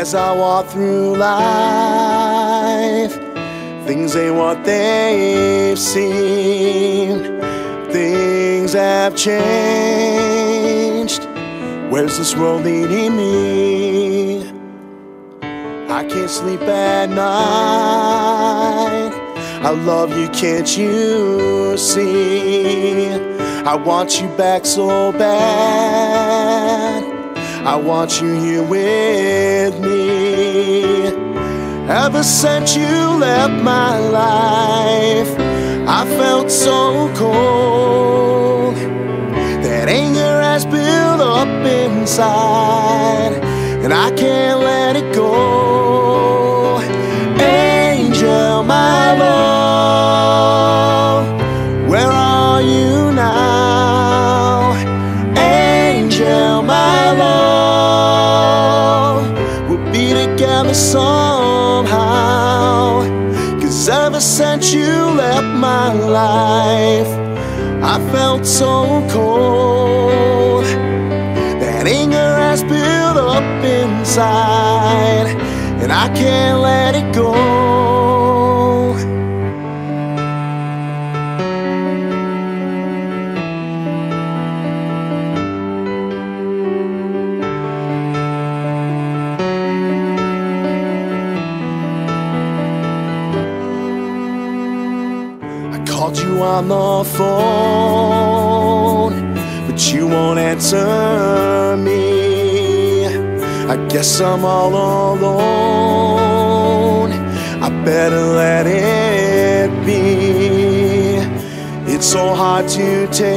As I walk through life, things ain't what they've seemed. Things have changed. Where's this world leading me? I can't sleep at night. I love you, can't you see? I want you back so bad. I want you here with me. Ever since you left my life, I felt so cold. That anger has built up inside, and I can't be together somehow. Cause ever since you left my life, I felt so cold. That anger has built up inside, and I can't let it go. You on the phone, but you won't answer me. I guess I'm all alone. I better let it be. It's so hard to take.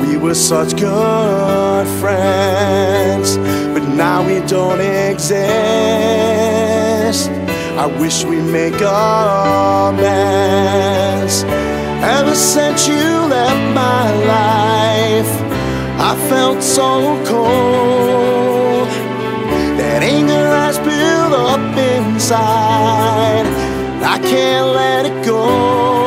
We were such good friends, but now we don't exist. I wish we make amends. Ever since you left my life, I felt so cold. That anger has built up inside. I can't let it go.